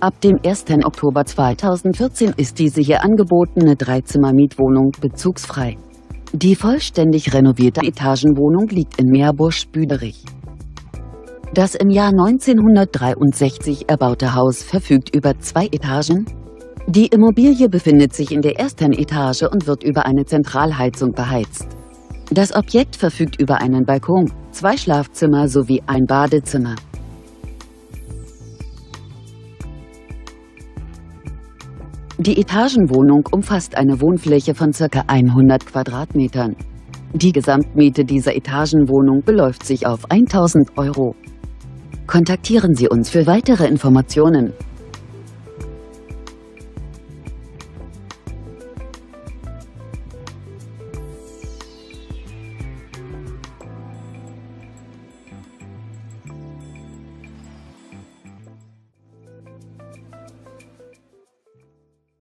Ab dem 1. Oktober 2014 ist diese hier angebotene Dreizimmer-Mietwohnung bezugsfrei. Die vollständig renovierte Etagenwohnung liegt in Meerbusch-Büderich. Das im Jahr 1963 erbaute Haus verfügt über zwei Etagen. Die Immobilie befindet sich in der ersten Etage und wird über eine Zentralheizung beheizt. Das Objekt verfügt über einen Balkon, zwei Schlafzimmer sowie ein Badezimmer. Die Etagenwohnung umfasst eine Wohnfläche von ca. 100 Quadratmetern. Die Gesamtmiete dieser Etagenwohnung beläuft sich auf 1000 Euro. Kontaktieren Sie uns für weitere Informationen